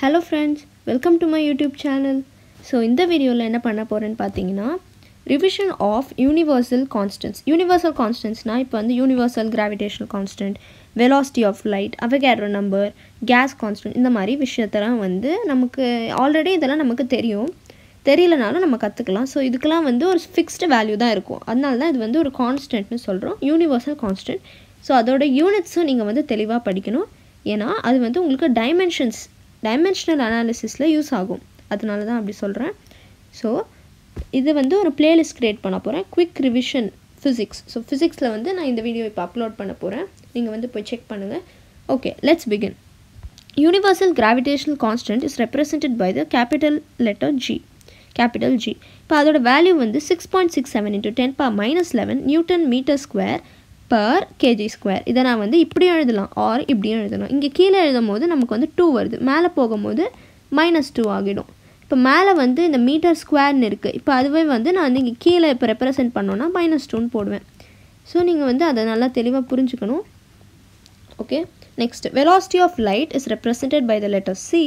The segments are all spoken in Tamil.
Hello friends welcome to my YouTube channel so இந்த வீடியோவில் என்ன பண்ண போகிறேன்னு பார்த்தீங்கன்னா revision of universal constants universal கான்ஸ்டன்ஸ்னால் இப்போ வந்து universal gravitational constant velocity of light Avogadro number gas constant இந்த மாதிரி விஷயத்தெல்லாம் வந்து நமக்கு ஆல்ரெடி இதெல்லாம் நமக்கு தெரியும். தெரியலனாலும் நம்ம கற்றுக்கலாம் ஸோ இதுக்கெல்லாம் வந்து ஒரு ஃபிக்ஸ்டு வேல்யூ தான் இருக்கும். அதனால தான் இது வந்து ஒரு கான்ஸ்டன்ட்னு சொல்கிறோம் யூனிவர்சல் கான்ஸ்டன்ட் ஸோ அதோட யூனிட்ஸும் நீங்கள் வந்து தெளிவாக படிக்கணும். ஏன்னா அது வந்து உங்களுக்கு டைமென்ஷன்ஸ் டைமென்ஷனல் அனாலிசிஸில் யூஸ் ஆகும். அதனால தான் அப்படி சொல்கிறேன் ஸோ இது வந்து ஒரு பிளேலிஸ்ட் க்ரியேட் பண்ண போகிறேன் குவிக் ரிவிஷன் ஃபிசிக்ஸ் ஸோ ஃபிசிக்ஸில் வந்து நான் இந்த வீடியோ இப்போ அப்லோட் பண்ண போகிறேன் நீங்கள் வந்து போய் செக் பண்ணுங்கள் okay let's begin universal gravitational constant is represented by the capital letter G capital G இப்போ அதோட வேல்யூ வந்து six point six seven into ten power minus eleven newton metre square per KG square இதை நான் வந்து இப்படியும் எழுதலாம் ஆர் இப்படியும் எழுதலாம். இங்கே கீழே எழுதும் போது நமக்கு வந்து டூ வருது. மேலே போகும்போது மைனஸ் டூ ஆகிடும். இப்போ மேலே வந்து இந்த மீட்டர் ஸ்கொயர்னு இருக்குது இப்போ அதுவே வந்து நான் வந்து இங்கே கீழே இப்போ ரெப்ரசென்ட் பண்ணோன்னா மைனஸ் டூன்னு போடுவேன். ஸோ நீங்கள் வந்து அதை நல்லா தெளிவாக புரிஞ்சுக்கணும். Okay next velocity of light is represented by the letter C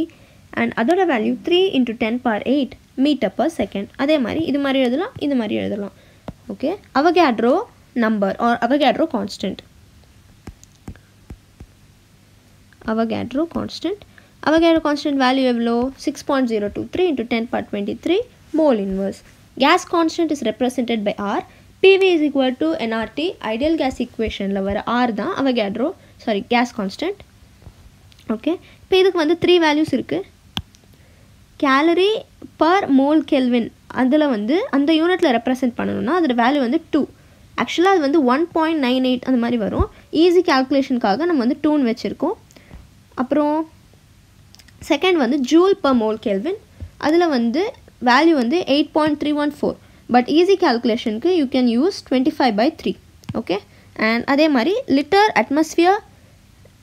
and அதோட value three into ten power eight metre per second அதே மாதிரி இது மாதிரி எழுதலாம் இது மாதிரி எழுதலாம். Okay Avogadro number or Avogadro constant Avogadro constant Avogadro constant value எவ்வளோ? Six point zero two three into ten power twenty three mole inverse gas constant is represented by R PV is equal to NRT ideal gas ஈக்குவேஷனில் வர ஆர் தான் Avogadro sorry gas constant okay இப்போ இதுக்கு வந்து த்ரீ வேல்யூஸ் இருக்குது கேலரி பர் மோல் கெல்வின் அதில் வந்து அந்த யூனிட்டில் ரெப்ரசென்ட் பண்ணணும்னா அதோட வேல்யூ வந்து டூ ஆக்சுவலாக அது வந்து ஒன் பாயிண்ட் நைன் எயிட் அந்த மாதிரி வரும். ஈஸி கால்குலேஷனுக்காக நம்ம வந்து டூன் வச்சுருக்கோம். அப்புறம் செகண்ட் வந்து ஜூல் பர் மோல் கெல்வின் அதில் வந்து வேல்யூ வந்து eight point three one four but easy கேல்குலேஷனுக்கு you can use twenty five by three okay and அதே மாதிரி litre atmosphere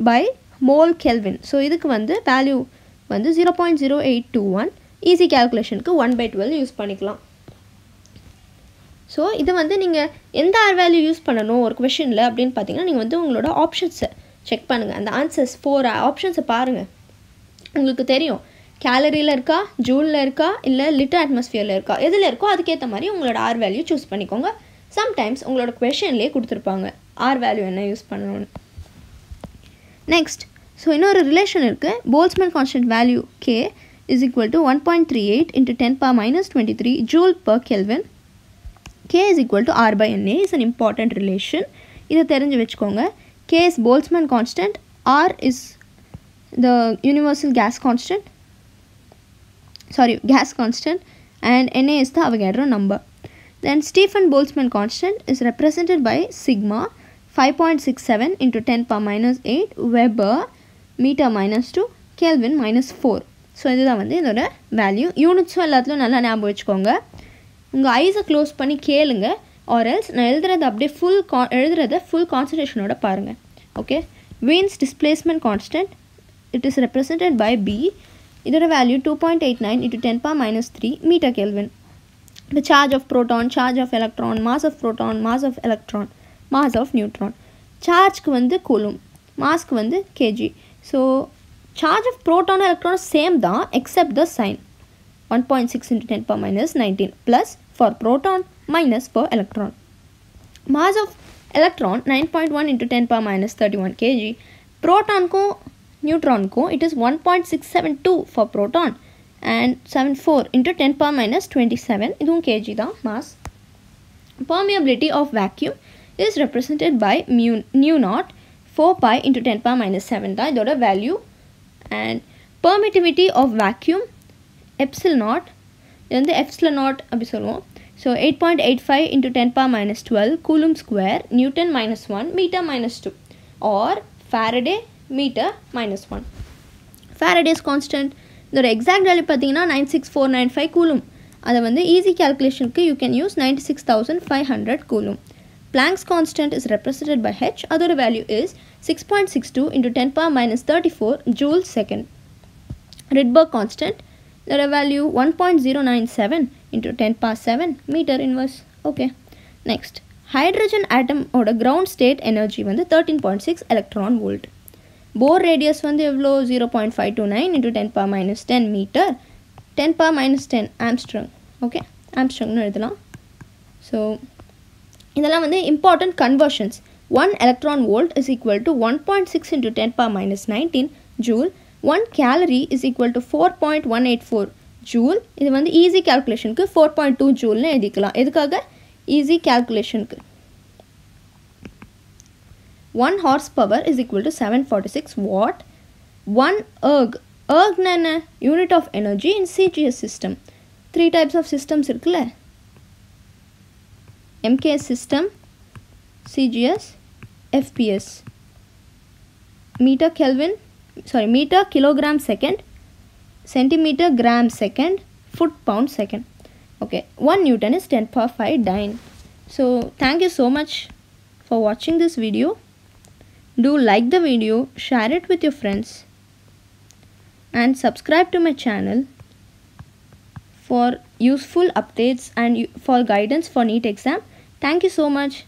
by mole kelvin so இதுக்கு வந்து வேல்யூ வந்து zero point zero eight two one easy கால்குலேஷனுக்கு one by twelve use பண்ணிக்கலாம். ஸோ இதை வந்து நீங்கள் எந்த ஆர் வேல்யூ யூஸ் பண்ணணும்? ஒரு கொஷனில் அப்படின்னு பார்த்தீங்கன்னா நீங்கள் வந்து உங்களோட ஆப்ஷன்ஸை செக் பண்ணுங்கள் அந்த ஆன்சர்ஸ் ஃபோர் ஆப்ஷன்ஸை பாருங்கள் உங்களுக்கு தெரியும். கேலரியில் இருக்கா? ஜூலில் இருக்கா? இல்லை லிட்டர் அட்மாஸ்ஃபியரில் இருக்கா? எதில் இருக்கோ அதுக்கேற்ற மாதிரி உங்களோட ஆர் வேல்யூ சூஸ் பண்ணிக்கோங்க. சம்டைம்ஸ் உங்களோட கொஷன்லேயே கொடுத்துருப்பாங்க. ஆர் வேல்யூ என்ன யூஸ் பண்ணணும்னு. நெக்ஸ்ட் ஸோ இன்னொரு ரிலேஷன் இருக்குது Boltzmann constant value K is equal to one point three eight into ten power minus twenty three joule per kelvin K is equal to R by NA is an important relation இதை தெரிஞ்சு வச்சுக்கோங்க. K is Boltzmann constant R is the universal gas constant sorry gas constant and NA is the Avogadro number then Stefan Boltzmann constant is represented by sigma 5.67 into 10 power minus 8 Weber meter minus 2 Kelvin minus 4 so இதுதான் வந்து இதோட வேல்யூ யூனிட்ஸும் எல்லாத்துலையும் நல்லா ஞாபகம் வச்சுக்கோங்க. உங்கள் ஐஸை க்ளோஸ் பண்ணி கேளுங்க ஆர்எல்ஸ் நான் எழுதுறது அப்படியே ஃபுல் கா எழுதுறத ஃபுல் கான்சன்ட்ரேஷனோட பாருங்கள் okay Wien's displacement constant it is represented by B இதோட value two point eight nine into ten power minus three metre kelvin the charge of proton charge of electron mass of proton mass of electron mass of neutron. சார்ஜ்க்கு வந்து கூலும் மாஸ்க்கு வந்து KG so charge of proton electron same தான் except the sign 1.6 into 10 power minus 19 plus for proton minus for electron. Mass of electron 9.1 into 10 power minus 31 kg. Proton ko neutron ko it is 1.672 for proton and 74 into 10 power minus 27 ಇದು kg da mass permeability of vacuum is represented by mu nu naught 4 pi into 10 power minus 7 da ಇದೋಡ value and permittivity of vacuum epsilon naught இது வந்து எப்சில் நாட் அப்படி சொல்லுவோம். So eight point eight five into ten power minus twelve coulomb square newton minus one metre minus two or Faraday metre minus one Faraday's constant இதோட எக்ஸாக்ட் வேல்யூ பார்த்தீங்கன்னா nine six four nine five coulomb அதை வந்து easy கேல்குலேஷனுக்கு you can use ninety six thousand five hundred coulomb Planck's constant is represented by H அதோட value is six point six two into ten power minus thirty four joule second Rydberg constant இதோட value one point zero nine seven into ten power seven metre inverse okay next hydrogen ஆட்டமோட ground state energy வந்து thirteen point six electron volt Bohr radius வந்து எவ்வளோ zero point five two nine into ten power minus ten metre ten power minus ten angstrom okay ஆம்ஸ்ட்ரங்னு எழுதலாம். ஸோ இதெல்லாம் வந்து important conversions one electron volt is equal to one point six into ten power minus nineteen joule one calorie is equal to four point one eight four joule இது வந்து ஈஸி கேல்குலேஷனுக்கு ஃபோர் பாயிண்ட் டூ ஜூல்னு எழுதிக்கலாம். எதுக்காக? Easy கேல்குலேஷனுக்கு one horse power is equal to seven forty six watt one erg. Ergனா என்ன? Unit of energy in CGS system three types of systems இருக்குல்ல? MKS system, CGS, FPS. Meter Kelvin, sorry, meter kilogram second, centimeter gram second, foot pound second. Okay, 1 Newton is 10 power 5 dyne. So, thank you so much for watching this video. Do like the video, share it with your friends, and subscribe to my channel for useful updates and for guidance for NEET exam. Thank you so much.